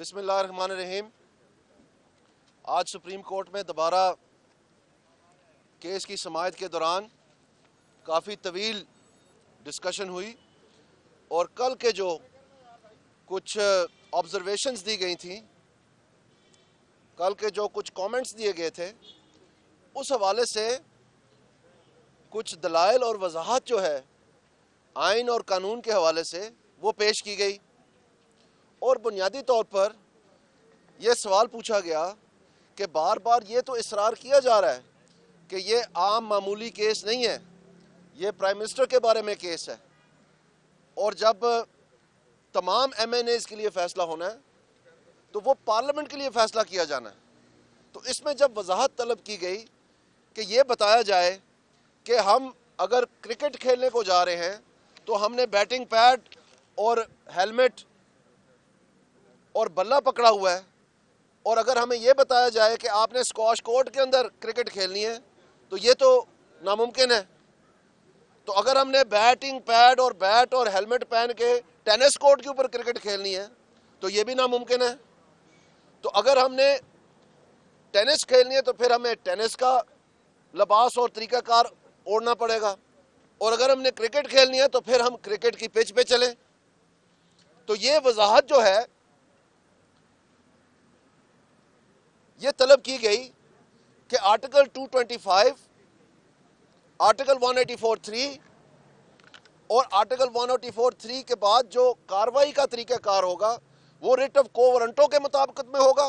بسم اللہ الرحمن الرحیم۔ آج سپریم کورٹ میں دوبارہ کیس کی سماعت کے دوران کافی طویل ڈسکشن ہوئی اور کل کے جو کچھ آبزرویشنز دی گئی تھیں، کل کے جو کچھ کامنٹس دیے گئے تھے، اس حوالے سے کچھ دلائل اور وضاحت جو ہے، آئین اور قانون کے حوالے سے وہ پیش کی گئی۔ اور بنیادی طور پر یہ سوال پوچھا گیا کہ بار بار یہ تو اصرار کیا جا رہا ہے کہ یہ عام معمولی کیس نہیں ہے، یہ پرائم منسٹر کے بارے میں کیس ہے۔ اور جب تمام ایم این ایز کے لیے فیصلہ ہونا ہے، تو وہ پارلیمنٹ کے لیے فیصلہ کیا جانا ہے۔ تو اس میں جب وضاحت طلب کی گئی کہ یہ بتایا جائے کہ ہم اگر کرکٹ کھیلنے کو جا رہے ہیں، تو ہم نے بیٹنگ پیڈ اور ہیلمٹ اور بلہ پکڑا ہوا ہے۔ اور اگر ہمیں یہ بتایا جائے کہ آپ نے اسکواش کورٹ کے اندر کرکٹ کھیلنی ہے، تو یہ تو ناممکن ہے۔ تو اگر ہم نے بیٹنگ پیڈ اور بیٹ اور ہیلمٹ پہن کے ٹینس کورٹ کے اوپر کرکٹ کھیلنی ہے، تو یہ بھی ناممکن ہے۔ تو اگر ہم نے ٹینس کھیلنی ہے، تو پھر ہمیں ٹینس کا لباس اور طریقہ کار اوڑھنا پڑے گا۔ اور اگر ہم نے کرکٹ کھیلنی ہے، تو پھر ہم کرکٹ کی پچ پہ چلیں۔ تو یہ وضاحت جو ہے یہ طلب کی گئی کہ آرٹیکل 225 آرٹیکل 184.3 اور آرٹیکل 184.3 کے بعد جو کاروائی کا طریقہ کار ہوگا، وہ ریٹ آف کوورنٹوں کے مطابقت میں ہوگا۔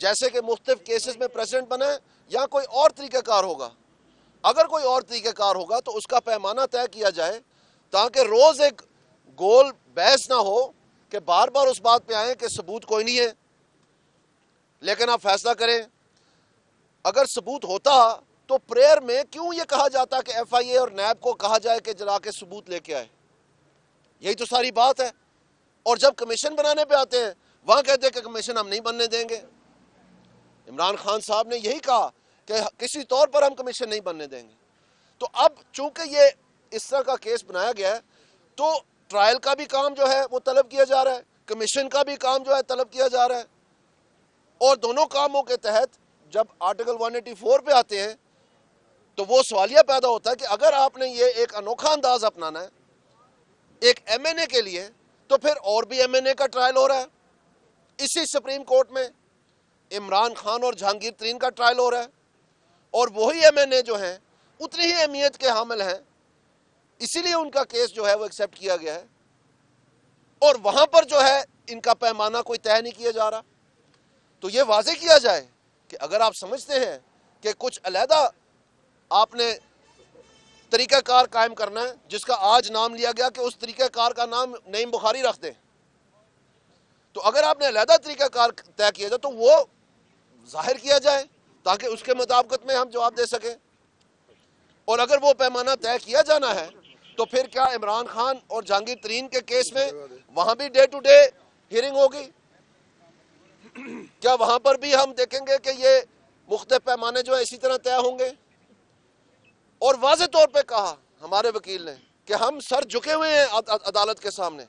جیسے کہ مختلف کیسز میں پریزیڈنٹ بنے یا کوئی اور طریقہ کار ہوگا۔ اگر کوئی اور طریقہ کار ہوگا تو اس کا پیمانہ طے کیا جائے تاکہ روز ایک گول بحث نہ ہو کہ بار بار اس بات پہ آئیں کہ ثبوت کوئی نہیں ہے۔ لیکن آپ فیصلہ کریں، اگر ثبوت ہوتا تو پریئر میں کیوں یہ کہا جاتا کہ ایف آئی اے اور نیب کو کہا جائے کہ جلا کے ثبوت لے کے آئے؟ یہی تو ساری بات ہے۔ اور جب کمیشن بنانے پہ آتے ہیں، وہاں کہتے ہیں کہ کمیشن ہم نہیں بننے دیں گے۔ عمران خان صاحب نے یہی کہا کہ کسی طور پر ہم کمیشن نہیں بننے دیں گے۔ تو اب چونکہ یہ اس طرح کا کیس بنایا گیا ہے، تو ٹرائل کا بھی کام جو ہے وہ طلب کیا جا رہا ہے، کمیشن کا بھی کام جو ہے طلب کیا جا رہا ہے۔ اور دونوں کاموں کے تحت جب آرٹیکل 184 پہ آتے ہیں، تو وہ سوالیہ پیدا ہوتا ہے کہ اگر آپ نے یہ ایک انوکھا انداز اپنانا ہے، ایک ایم این اے کے لیے، تو پھر اور بھی ایم این اے کا ٹرائل ہو رہا ہے۔ اسی سپریم کورٹ میں عمران خان اور جہانگیر ترین کا ٹرائل ہو رہا ہے۔ اور وہی ایم این اے جو ہیں، اتنی ہی اہمیت کے حامل ہیں۔ اسی لیے ان کا کیس جو ہے وہ ایکسیپٹ کیا گیا ہے۔ اور وہاں پر جو ہے، ان کا پیمانہ کوئی طے نہیں کیا جا رہا۔ تو یہ واضح کیا جائے کہ اگر آپ سمجھتے ہیں کہ کچھ علیحدہ آپ نے طریقہ کار قائم کرنا ہے، جس کا آج نام لیا گیا کہ اس طریقہ کار کا نام نعیم بخاری رکھ دیں، تو اگر آپ نے علیحدہ طریقہ کار طے کیا جائے تو وہ ظاہر کیا جائے تاکہ اس کے مطابقت میں ہم جواب دے سکیں۔ اور اگر وہ پیمانہ طے کیا جانا ہے تو پھر کیا عمران خان اور جہانگیر ترین کے کیس میں وہاں بھی ڈے ٹو ڈے ہیرنگ ہوگی؟ کیا وہاں پر بھی ہم دیکھیں گے کہ یہ مختلف پیمانے جو ہے اسی طرح طے ہوں گے؟ اور واضح طور پہ کہا ہمارے وکیل نے کہ ہم سر جھکے ہوئے ہیں عدالت کے سامنے۔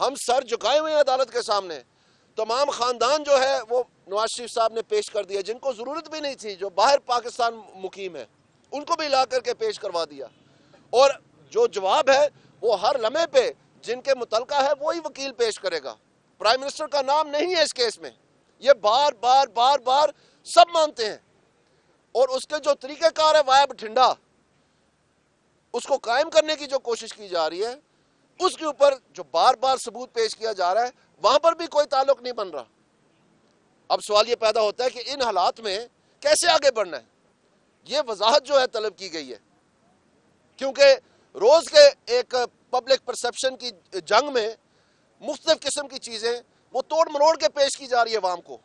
ہم سر جھکائے ہوئے ہیں عدالت کے سامنے۔ تمام خاندان جو ہے وہ نواز شریف صاحب نے پیش کر دیا، جن کو ضرورت بھی نہیں تھی، جو باہر پاکستان مقیم ہے، ان کو بھی لا کر کے پیش کروا دیا۔ اور جو جواب ہے وہ ہر لمحے پہ جن کے متعلقہ ہے وہی وکیل پیش کرے گا۔ پرائم منسٹر کا نام نہیں ہے اس کیس میں. یہ بار بار بار بار سب مانتے ہیں. اور اس کے جو طریقہ کار ہے وائب ٹھنڈا، اس کو قائم کرنے کی جو کوشش کی جا رہی ہے، اس کے اوپر جو بار بار ثبوت پیش کیا جا رہا ہے، وہاں پر بھی کوئی تعلق نہیں بن رہا. اب سوال یہ پیدا ہوتا ہے کہ ان حالات میں کیسے آگے بڑھنا ہے؟ یہ وضاحت جو ہے طلب کی گئی ہے. کیونکہ روز کے ایک پبلک پرسپشن کی جنگ میں مختلف قسم کی چیزیں وہ توڑ مروڑ کے پیش کی جا رہی ہے عوام کو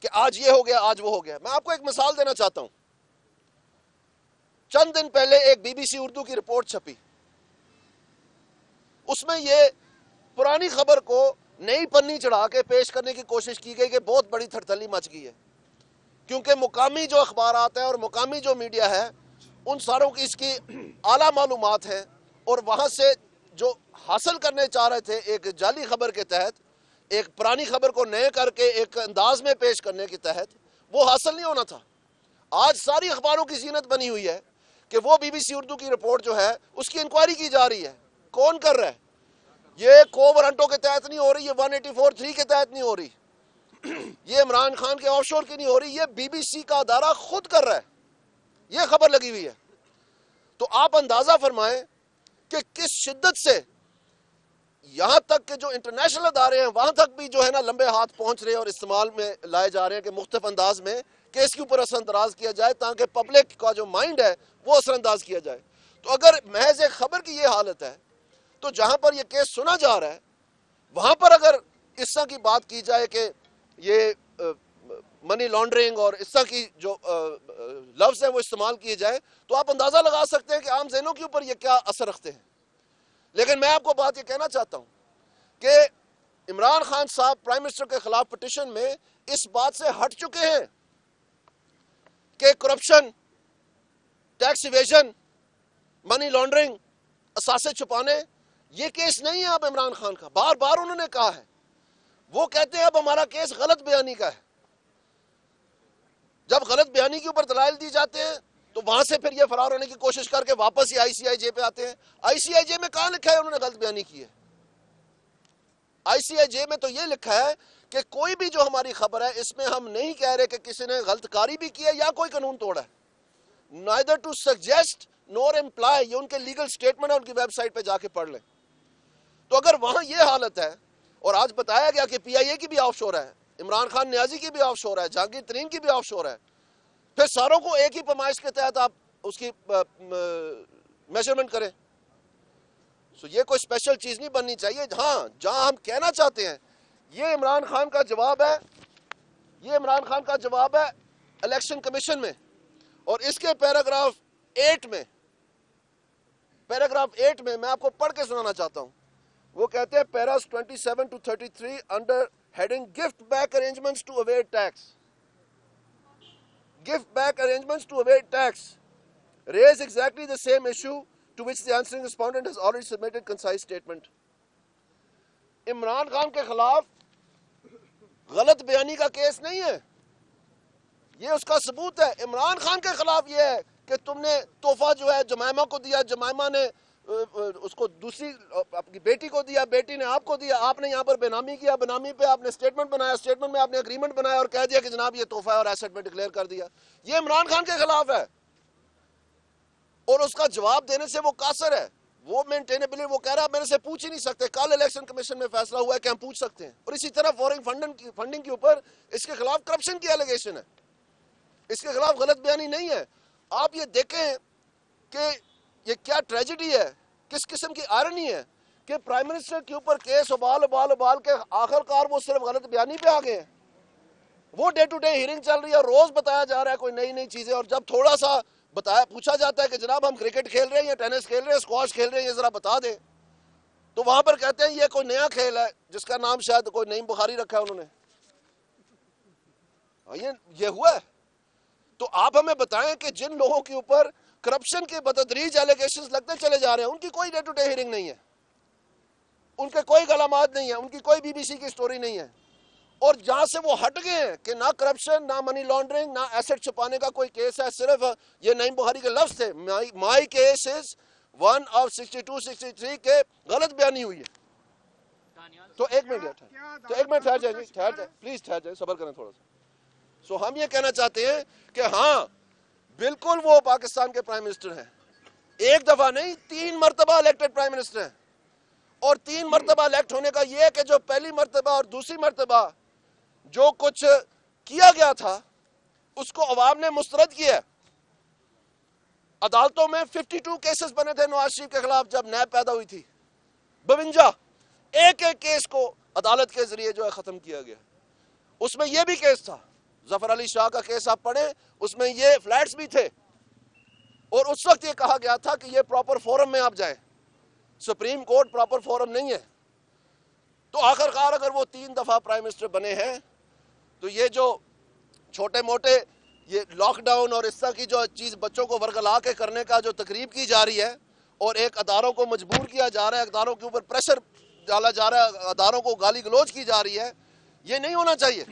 کہ آج یہ ہو گیا، آج وہ ہو گیا۔ میں آپ کو ایک مثال دینا چاہتا ہوں۔ چند دن پہلے ایک بی بی سی اردو کی رپورٹ چھپی۔ اس میں یہ پرانی خبر کو نئی پنی چڑھا کے پیش کرنے کی کوشش کی گئی کہ بہت بڑی تھرتلی مچ گئی ہے۔ کیونکہ مقامی جو اخبارات ہیں اور مقامی جو میڈیا ہے، ان ساروں کی اس کی اعلیٰ معلومات ہیں اور وہاں سے جو حاصل کرنے چاہ رہے تھے، ایک جعلی خبر کے تحت، ایک پرانی خبر کو نئے کر کے ایک انداز میں پیش کرنے کے تحت، وہ حاصل نہیں ہونا تھا۔ آج ساری اخباروں کی زینت بنی ہوئی ہے کہ وہ بی بی سی اردو کی رپورٹ جو ہے، اس کی انکوائری کی جا رہی ہے۔ کون کر رہا ہے؟ یہ کو ورنٹوں کے تحت نہیں ہو رہی، یہ ون ایٹی فور تھری کے تحت نہیں ہو رہی۔ یہ عمران خان کے آف شور کی نہیں ہو رہی، یہ بی بی سی کا ادارہ خود کر رہا ہے۔ یہ خبر لگی ہوئی ہے۔ تو آپ اندازہ فرمائیں کہ کس شدت سے یہاں تک کہ جو انٹرنیشنل ادارے ہیں، وہاں تک بھی جو ہے نا لمبے ہاتھ پہنچ رہے ہیں اور استعمال میں لائے جا رہے ہیں کہ مختلف انداز میں کہ اس کے اوپر اثر انداز کیا جائے تاکہ پبلک کا جو مائنڈ ہے وہ اثر انداز کیا جائے۔ تو اگر محض ایک خبر کی یہ حالت ہے، تو جہاں پر یہ کیس سنا جا رہا ہے، وہاں پر اگر اس طرح کی بات کی جائے کہ یہ منی لانڈرنگ اور اس طرح کی جو لفظ ہیں وہ استعمال کیے جائے تو آپ اندازہ لگا سکتے ہیں کہ عام ذہنوں کے اوپر یہ کیا اثر رکھتے ہیں۔ لیکن میں آپ کو بات یہ کہنا چاہتا ہوں کہ عمران خان صاحب پرائم منسٹر کے خلاف پٹیشن میں اس بات سے ہٹ چکے ہیں کہ corruption tax evasion money laundering اثاثے چھپانے، یہ کیس نہیں ہے اب عمران خان کا۔ بار بار انہوں نے کہا ہے۔ وہ کہتے ہیں اب ہمارا کیس غلط بیانی کا ہے۔ جب غلط بیانی کے اوپر دلائل دی جاتے ہیں، تو وہاں سے پھر یہ فرار ہونے کی کوشش کر کے واپس ہی آئی سی آئی جے پہ آتے ہیں۔ آئی سی آئی جے میں کہاں لکھا ہے انہوں نے غلط بیانی کی ہے؟ آئی سی آئی جے میں تو یہ لکھا ہے کہ کوئی بھی جو ہماری خبر ہے، اس میں ہم نہیں کہہ رہے کہ کسی نے غلط کاری بھی کی ہے یا کوئی قانون توڑا ہے۔ Neither to suggest nor imply یہ ان کے لیگل سٹیٹمنٹ ہے ان کی ویب سائٹ پہ جا کے پڑھ لیں۔ تو اگر وہاں یہ حالت ہے، اور آج بتایا گیا کہ پی آئی اے کی بھی آف شور ہے عمران خان نیازی کی بھی آف شور ہے، جہانگیر ترین کی بھی آف شور ہے۔ پھر ساروں کو ایک ہی پیمائش کے تحت آپ اس کی میجرمنٹ کریں۔ سو یہ کوئی اسپیشل چیز نہیں بننی چاہیے۔ ہاں جہاں ہم کہنا چاہتے ہیں، یہ عمران خان کا جواب ہے۔ یہ عمران خان کا جواب ہے الیکشن کمیشن میں۔ اور اس کے پیراگراف ایٹ میں پیراگراف ایٹ میں میں آپ کو پڑھ کے سنانا چاہتا ہوں۔ وہ کہتے ہیں paras 27 to 33 under heading gift back arrangements to avoid tax gift back arrangements to avoid tax raise exactly the same issue to which the answering respondent has already submitted concise statement Imran Khan کے خلاف غلط بیانی کا case نہیں ہے. یہ اس کا ثبوت ہے. عمران خان کے خلاف یہ ہے کہ تم نے تحفہ جو ہے جمائمہ کو دیا. جمائمہ نے اس کو دوسری، اپنی بیٹی کو دیا، بیٹی نے آپ کو دیا، آپ نے یہاں پر بینامی کیا، بینامی پہ آپ نے اسٹیٹمنٹ بنایا اسٹیٹمنٹ میں آپ نے اگریمنٹ بنایا اور کہہ دیا کہ جناب یہ تحفہ ہے اور ایسٹ میں ڈکلیئر کر دیا۔ یہ عمران خان کے خلاف ہے۔ اور اس کا جواب دینے سے وہ قاصر ہے۔ وہ مینٹینیبلی وہ کہہ رہا ہے میرے سے پوچھ ہی نہیں سکتے۔ کل الیکشن کمیشن میں فیصلہ ہوا ہے کہ ہم پوچھ سکتے ہیں۔ اور اسی طرح فورن فنڈنگ فنڈنگ کے اوپر اس کے خلاف کرپشن کی ایلیگیشن ہے۔ اس کے خلاف غلط بیانی نہیں ہے۔ آپ یہ دیکھیں کہ یہ کیا ٹریجڈی ہے؟ کس قسم کی آرنی ہے کہ پرائم منسٹر کے اوپر کیس ابال ابال ابال کے آخر کار وہ صرف غلط بیانی پہ آ گئے ہیں۔ وہ ڈے ٹو ڈے ہیرنگ چل رہی ہے روز بتایا جا رہا ہے کوئی نئی نئی چیزیں اور جب تھوڑا سا بتایا، پوچھا جاتا ہے کہ جناب ہم کرکٹ کھیل رہے ہیں یا ٹینس کھیل رہے ہیں اسکواش کھیل رہے ہیں، یہ ذرا بتا دیں۔ تو وہاں پر کہتے ہیں یہ کوئی نیا کھیل ہے جس کا نام شاید کوئی نئی بخاری رکھا ہے انہوں نے۔ ہاں، یہ ہوا ہے۔ تو آپ ہمیں بتائیں کہ جن لوگوں کے اوپر کرپشن کے بتدریج ایلیگیشن لگتے چلے جا رہے ہیں، ان کی کوئی ڈے ٹو ڈے ہیرنگ نہیں ہے۔ ان کے کوئی غلامات نہیں ہے ان کی کوئی بی بی سی کی سٹوری نہیں ہے۔ اور جہاں سے وہ ہٹ گئے ہیں کہ نہ کرپشن نہ منی لانڈرنگ نہ ایسٹ چھپانے کا کوئی کیس ہے، صرف یہ نئی بخاری کے لفظ تھے۔ My case is one of sixty two sixty three کے غلط بیانی ہوئی ہے۔ تو ایک منٹ تو ایک منٹ ٹھہر جائیں جی ٹھہر جائیں پلیز ٹھہر جائیں صبر کریں تھوڑا سا۔ سو ہم یہ کہنا چاہتے ہیں کہ ہاں بالکل وہ پاکستان کے پرائم منسٹر ہیں۔ ایک دفعہ نہیں، تین مرتبہ الیکٹڈ پرائم منسٹر ہیں۔ اور تین مرتبہ الیکٹ ہونے کا یہ کہ جو پہلی مرتبہ اور دوسری مرتبہ جو کچھ کیا گیا تھا، اس کو عوام نے مسترد کیا عدالتوں میں ففٹی ٹو کیسز بنے تھے نواز شریف کے خلاف جب نیب پیدا ہوئی تھی۔ بونجا ایک ایک کیس کو عدالت کے ذریعے جو ہے ختم کیا گیا۔ اس میں یہ بھی کیس تھا ظفر علی شاہ کا کیس آپ پڑھیں، اس میں یہ فلیٹس بھی تھے۔ اور اس وقت یہ کہا گیا تھا کہ یہ پراپر فورم میں آپ جائیں۔ سپریم کورٹ پراپر فورم نہیں ہے۔ تو آخر کار اگر وہ تین دفعہ پرائم منسٹر بنے ہیں، تو یہ جو چھوٹے موٹے یہ لاک ڈاؤن اور اس طرح کی جو چیز بچوں کو ورگلا کے کرنے کا جو تقریب کی جا رہی ہے، اور ایک اداروں کو مجبور کیا جا رہا ہے اداروں کے اوپر پریشر ڈالا جا رہا ہے اداروں کو گالی گلوچ کی جا رہی ہے، یہ نہیں ہونا چاہیے۔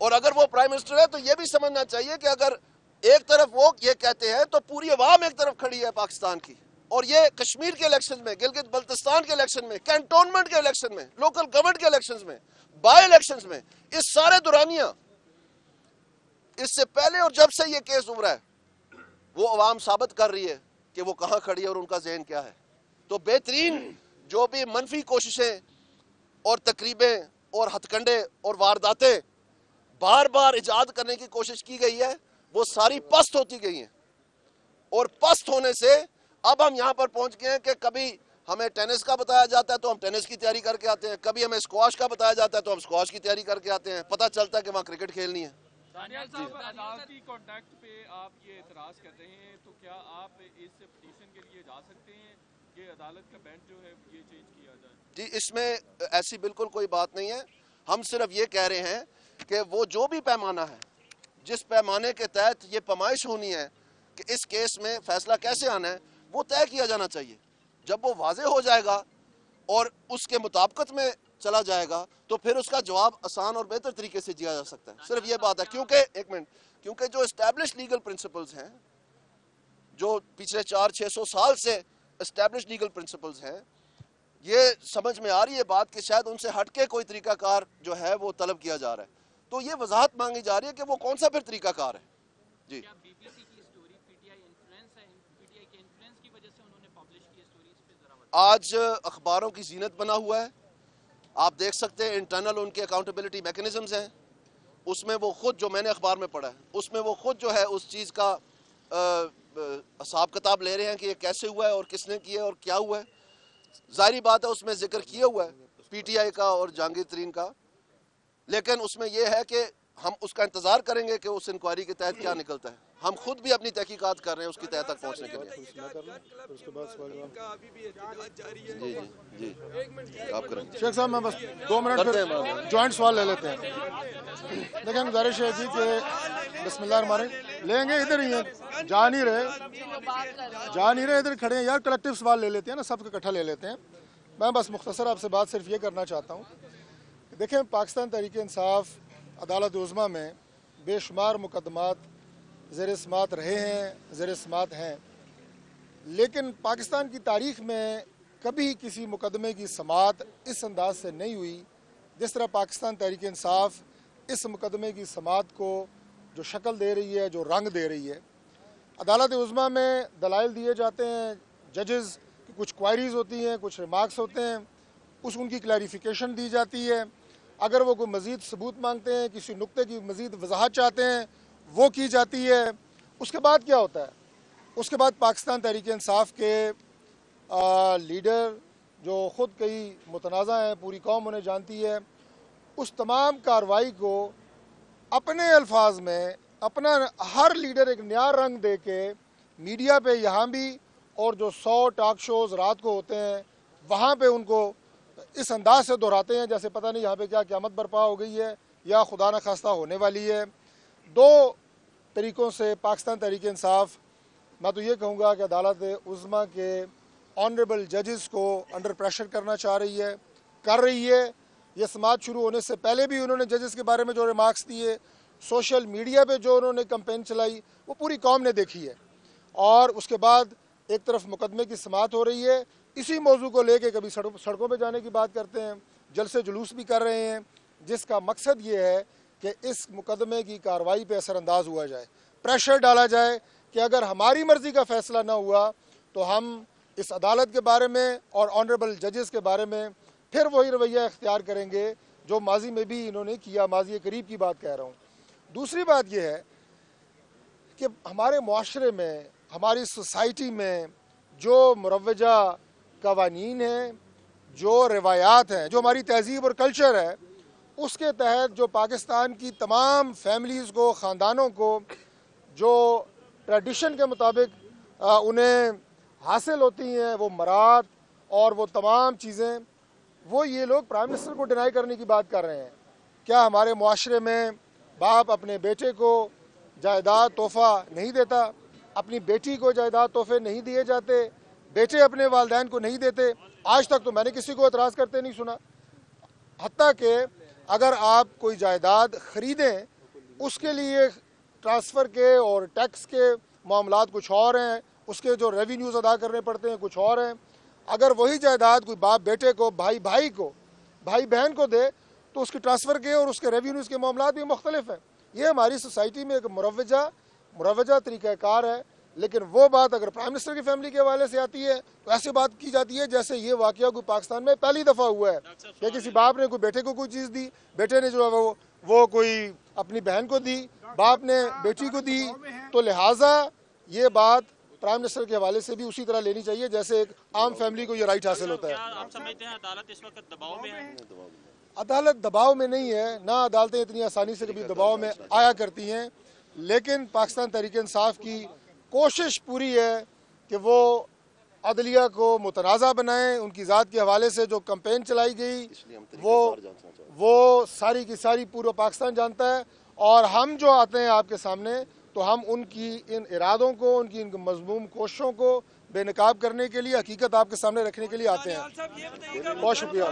اور اگر وہ پرائم منسٹر ہے تو یہ بھی سمجھنا چاہیے کہ اگر ایک طرف وہ یہ کہتے ہیں تو پوری عوام ایک طرف کھڑی ہے پاکستان کی۔ اور یہ کشمیر کے الیکشن میں، گلگت بلتستان کے الیکشن میں، کینٹونمنٹ کے الیکشن میں، لوکل گورنمنٹ کے الیکشن میں، بائی الیکشن میں، اس سارے دورانیہ اس سے پہلے اور جب سے یہ کیس ابھرا ہے، وہ عوام ثابت کر رہی ہے کہ وہ کہاں کھڑی ہے اور ان کا ذہن کیا ہے۔ تو بہترین جو بھی منفی کوششیں اور تقریبیں اور ہتھکنڈے اور وارداتیں بار بار ایجاد کرنے کی کوشش کی گئی ہے وہ ساری پست ہوتی گئی ہیں۔ اور پست ہونے سے اب ہم یہاں پر پہنچ گئے ہیں کہ کبھی ہمیں ٹینس کا بتایا جاتا ہے تو ہم ٹینس کی تیاری کر کے آتے ہیں کبھی ہمیں اسکواش کا بتایا جاتا ہے تو ہم اسکواش کی تیاری کر کے آتے ہیں۔ پتہ چلتا ہے کہ وہاں کرکٹ کھیلنی ہے۔ دانیال صاحب عدالتی کانٹیکٹ پہ آپ یہ اعتراض کر رہے ہیں تو کیا آپ اس پٹیشن کے لیے جا سکتے ہیں کہ عدالت کا بینچ جو ہے یہ چینج کیا جائے؟ جی اس میں ایسی بالکل کوئی بات نہیں ہے۔ ہم صرف یہ کہہ رہے ہیں کہ وہ جو بھی پیمانہ ہے، جس پیمانے کے تحت یہ پمائش ہونی ہے کہ اس کیس میں فیصلہ کیسے آنا ہے، وہ طے کیا جانا چاہیے۔ جب وہ واضح ہو جائے گا اور اس کے مطابقت میں چلا جائے گا، تو پھر اس کا جواب آسان اور بہتر طریقے سے دیا جا سکتا ہے۔ صرف یہ بات ہے، کیونکہ ایک منٹ، کیونکہ جو اسٹیبلش لیگل پرنسپلز ہیں، جو پچھلے چار چھ سو سال سے اسٹیبلش لیگل پرنسپلز ہیں، یہ سمجھ میں آ رہی ہے بات کہ شاید ان سے ہٹ کے کوئی طریقہ کار جو ہے وہ طلب کیا جا رہا ہے۔ تو یہ وضاحت مانگی جا رہی ہے کہ وہ کون سا پھر طریقہ کار ہے؟ جی۔ آج اخباروں کی زینت بنا ہوا ہے۔ آپ دیکھ سکتے ہیں انٹرنل ان کے اکاؤنٹیبلٹی میکنزمز ہیں۔ اس میں وہ خود جو میں نے اخبار میں پڑھا ہے اس میں وہ خود جو ہے اس چیز کا حساب کتاب لے رہے ہیں کہ یہ کیسے ہوا ہے اور کس نے کیا ہے اور کیا ہوا ہے۔ ظاہری بات ہے اس میں ذکر کیا ہوا ہے۔ پی ٹی آئی کا اور جہانگیر ترین کا۔ لیکن اس میں یہ ہے کہ ہم اس کا انتظار کریں گے کہ اس انکوائری کے تحت کیا نکلتا ہے۔ ہم خود بھی اپنی تحقیقات کر رہے ہیں اس کی تحت تک پہنچنے کے لیے۔ جی جی۔ جی آپ کریں۔ شیخ صاحب میں بس دو منٹ۔ جوائنٹ سوال لے لیتے ہیں۔ لیکن گزارش ہے جی کہ بسم اللہ الرحمن الرحیم۔ لیں گے ادھر ہی ہیں۔ جا نہیں رہے۔ جا نہیں رہے ادھر کھڑے ہیں۔ یار کلیکٹیو سوال لے لیتے ہیں نا سب کا اکٹھا لے لیتے ہیں۔ میں بس مختصر آپ سے بات صرف یہ کرنا چاہتا ہوں۔ دیکھیں، پاکستان تحریک انصاف عدالت عظمہ میں بے شمار مقدمات زیر سماعت رہے ہیں، زیر سماعت ہیں۔ لیکن پاکستان کی تاریخ میں کبھی کسی مقدمے کی سماعت اس انداز سے نہیں ہوئی جس طرح پاکستان تحریک انصاف اس مقدمے کی سماعت کو جو شکل دے رہی ہے، جو رنگ دے رہی ہے۔ عدالت عظمہ میں دلائل دیے جاتے ہیں، ججز کی کچھ کوائریز ہوتی ہیں، کچھ ریمارکس ہوتے ہیں، اس ان کی کلیریفیکیشن دی جاتی ہے۔ اگر وہ کوئی مزید ثبوت مانگتے ہیں کسی نقطے کی مزید وضاحت چاہتے ہیں وہ کی جاتی ہے۔ اس کے بعد کیا ہوتا ہے؟ اس کے بعد پاکستان تحریک انصاف کے آ، لیڈر جو خود کئی متنازع ہیں پوری قوم انہیں جانتی ہے۔ اس تمام کارروائی کو اپنے الفاظ میں اپنا ہر لیڈر ایک نیا رنگ دے کے میڈیا پہ یہاں بھی اور جو سو ٹاک شوز رات کو ہوتے ہیں وہاں پہ ان کو اس انداز سے دہراتے ہیں جیسے پتہ نہیں یہاں پہ کیا قیامت برپا ہو گئی ہے یا خدا نخواستہ ہونے والی ہے۔ دو طریقوں سے پاکستان تحریک انصاف، میں تو یہ کہوں گا کہ عدالت عظمہ کے آنریبل ججز کو انڈر پریشر کرنا چاہ رہی ہے، کر رہی ہے۔ یہ سماعت شروع ہونے سے پہلے بھی انہوں نے ججز کے بارے میں جو ریمارکس دیے، سوشل میڈیا پہ جو انہوں نے کمپین چلائی، وہ پوری قوم نے دیکھی ہے۔ اور اس کے بعد ایک طرف مقدمے کی سماعت ہو رہی ہے اسی موضوع کو لے کے کبھی سڑکوں پہ جانے کی بات کرتے ہیں، جلسے جلوس بھی کر رہے ہیں، جس کا مقصد یہ ہے کہ اس مقدمے کی کارروائی پہ اثر انداز ہوا جائے۔ پریشر ڈالا جائے کہ اگر ہماری مرضی کا فیصلہ نہ ہوا تو ہم اس عدالت کے بارے میں اور آنریبل ججز کے بارے میں پھر وہی رویہ اختیار کریں گے جو ماضی میں بھی انہوں نے کیا، ماضی قریب کی بات کہہ رہا ہوں۔ دوسری بات یہ ہے کہ ہمارے معاشرے میں، ہماری سوسائٹی میں جو مروجہ قوانین ہیں، جو روایات ہیں، جو ہماری تہذیب اور کلچر ہے، اس کے تحت جو پاکستان کی تمام فیملیز کو، خاندانوں کو، جو ٹریڈیشن کے مطابق انہیں حاصل ہوتی ہیں، وہ مراد اور وہ تمام چیزیں، وہ یہ لوگ پرائم منسٹر کو ڈینائی کرنے کی بات کر رہے ہیں۔ کیا ہمارے معاشرے میں باپ اپنے بیٹے کو جائیداد تحفہ نہیں دیتا؟ اپنی بیٹی کو جائیداد تحفے نہیں دیے جاتے؟ بیٹے اپنے والدین کو نہیں دیتے، آج تک تو میں نے کسی کو اعتراض کرتے نہیں سنا۔ حتیٰ کہ اگر آپ کوئی جائیداد خریدیں، اس کے لیے ٹرانسفر کے اور ٹیکس کے معاملات کچھ اور ہیں، اس کے جو ریونیوز ادا کرنے پڑتے ہیں کچھ اور ہیں۔ اگر وہی جائیداد کوئی باپ بیٹے کو، بھائی بھائی کو، بھائی بہن کو دے، تو اس کے ٹرانسفر کے اور اس کے ریونیوز کے معاملات بھی مختلف ہیں۔ یہ ہماری سوسائٹی میں ایک مروجہ مروجہ طریقہ کار ہے۔ لیکن وہ بات اگر پرائم منسٹر کی فیملی کے حوالے سے آتی ہے تو ایسی بات کی جاتی ہے جیسے یہ واقعہ کوئی پاکستان میں پہلی دفعہ ہوا ہے۔ کہ کسی باپ نے کوئی بیٹے کو کوئی چیز دی بیٹے نے جو ہے وہ وہ کوئی اپنی بہن کو دی باپ نے بیٹی کو دی۔ تو لہٰذا یہ بات پرائم منسٹر کے حوالے سے بھی اسی طرح لینی چاہیے جیسے ایک عام فیملی کو یہ رائٹ حاصل ہوتا ہے۔ کیا آپ سمجھتے ہیں عدالت اس وقت دباؤ میں ہے؟ عدالت دباؤ میں نہیں ہے نہ عدالتیں اتنی آسانی سے کبھی دباؤ میں آیا کرتی ہیں لیکن پاکستان تحریک انصاف کی کوشش پوری ہے کہ وہ عدلیہ کو متنازع بنائیں ان کی ذات کے حوالے سے جو کمپین چلائی گئی وہ وہ ساری کی ساری پورا پاکستان جانتا ہے اور ہم جو آتے ہیں آپ کے سامنے تو ہم ان کی ان ارادوں کو ان کی ان مضموم کوششوں کو بے نقاب کرنے کے لیے حقیقت آپ کے سامنے رکھنے کے لیے آتے ہیں۔ بہت شکریہ۔